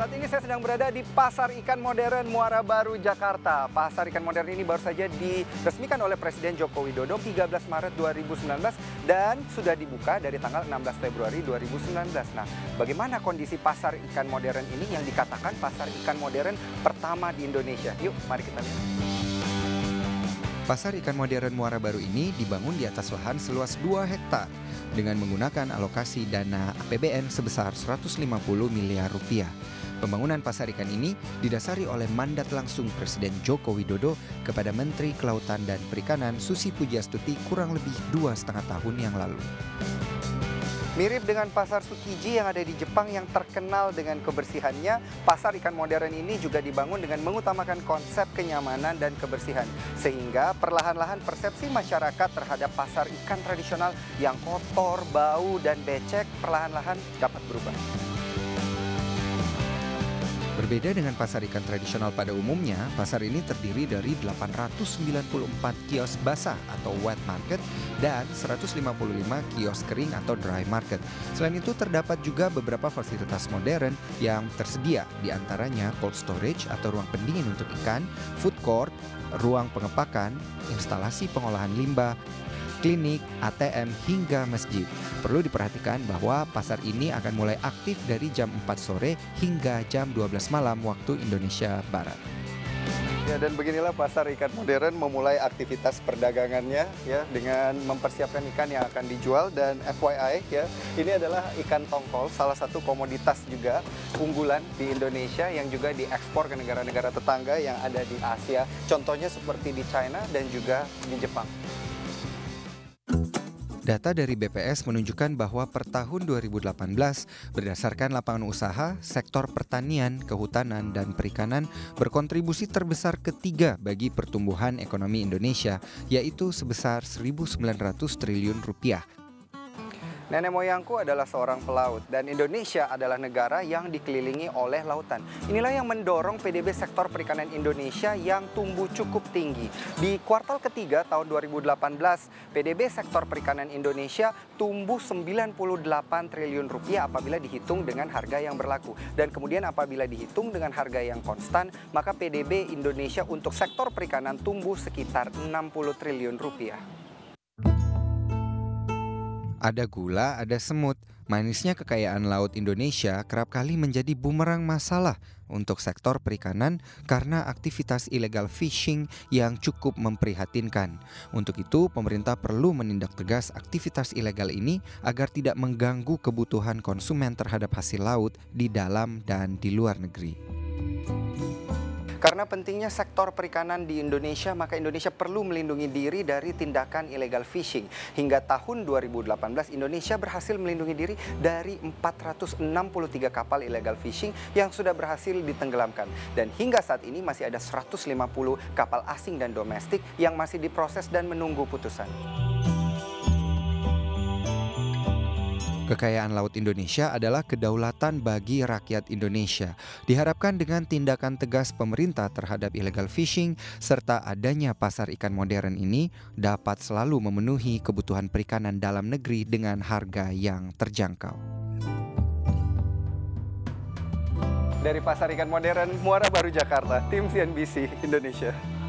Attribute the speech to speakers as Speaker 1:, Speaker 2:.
Speaker 1: Saat ini saya sedang berada di Pasar Ikan Modern Muara Baru, Jakarta. Pasar Ikan Modern ini baru saja diresmikan oleh Presiden Joko Widodo 13 Maret 2019 dan sudah dibuka dari tanggal 16 Februari 2019. Nah, bagaimana kondisi Pasar Ikan Modern ini yang dikatakan Pasar Ikan Modern pertama di Indonesia? Yuk, mari kita lihat.
Speaker 2: Pasar ikan modern Muara Baru ini dibangun di atas lahan seluas 2 hektar dengan menggunakan alokasi dana APBN sebesar 150 miliar rupiah. Pembangunan pasar ikan ini didasari oleh mandat langsung Presiden Joko Widodo kepada Menteri Kelautan dan Perikanan Susi Pujiastuti kurang lebih dua setengah tahun yang lalu.
Speaker 1: Mirip dengan pasar Tsukiji yang ada di Jepang yang terkenal dengan kebersihannya, pasar ikan modern ini juga dibangun dengan mengutamakan konsep kenyamanan dan kebersihan. Sehingga perlahan-lahan persepsi masyarakat terhadap pasar ikan tradisional yang kotor, bau, dan becek perlahan-lahan dapat berubah.
Speaker 2: Berbeda dengan pasar ikan tradisional pada umumnya, pasar ini terdiri dari 894 kios basah atau wet market dan 155 kios kering atau dry market. Selain itu terdapat juga beberapa fasilitas modern yang tersedia, di antaranya cold storage atau ruang pendingin untuk ikan, food court, ruang pengepakan, instalasi pengolahan limbah, klinik, ATM, hingga masjid. Perlu diperhatikan bahwa pasar ini akan mulai aktif dari jam 4 sore hingga jam 12 malam waktu Indonesia Barat.
Speaker 1: Ya dan beginilah pasar ikan modern memulai aktivitas perdagangannya ya dengan mempersiapkan ikan yang akan dijual dan FYI ya ini adalah ikan tongkol salah satu komoditas juga unggulan di Indonesia yang juga diekspor ke negara-negara tetangga yang ada di Asia contohnya seperti di China dan juga di Jepang.
Speaker 2: Data dari BPS menunjukkan bahwa per tahun 2018, berdasarkan lapangan usaha, sektor pertanian, kehutanan, dan perikanan berkontribusi terbesar ketiga bagi pertumbuhan ekonomi Indonesia, yaitu sebesar 1.900 triliun rupiah
Speaker 1: Nenek moyangku adalah seorang pelaut dan Indonesia adalah negara yang dikelilingi oleh lautan. Inilah yang mendorong PDB sektor perikanan Indonesia yang tumbuh cukup tinggi. Di kuartal ketiga tahun 2018, PDB sektor perikanan Indonesia tumbuh 98 triliun rupiah apabila dihitung dengan harga yang berlaku. Dan kemudian apabila dihitung dengan harga yang konstan, maka PDB Indonesia untuk sektor perikanan tumbuh sekitar 60 triliun rupiah.
Speaker 2: Ada gula, ada semut. Manisnya kekayaan laut Indonesia kerap kali menjadi bumerang masalah untuk sektor perikanan karena aktivitas illegal fishing yang cukup memprihatinkan. Untuk itu, pemerintah perlu menindak tegas aktivitas ilegal ini agar tidak mengganggu kebutuhan konsumen terhadap hasil laut di dalam dan di luar negeri.
Speaker 1: Karena pentingnya sektor perikanan di Indonesia, maka Indonesia perlu melindungi diri dari tindakan illegal fishing. Hingga tahun 2018, Indonesia berhasil melindungi diri dari 463 kapal illegal fishing yang sudah berhasil ditenggelamkan. Dan hingga saat ini masih ada 150 kapal asing dan domestik yang masih diproses dan menunggu putusan.
Speaker 2: Kekayaan laut Indonesia adalah kedaulatan bagi rakyat Indonesia. Diharapkan dengan tindakan tegas pemerintah terhadap illegal fishing serta adanya pasar ikan modern ini dapat selalu memenuhi kebutuhan perikanan dalam negeri dengan harga yang terjangkau.
Speaker 1: Dari Pasar Ikan Modern Muara Baru Jakarta, tim CNBC Indonesia.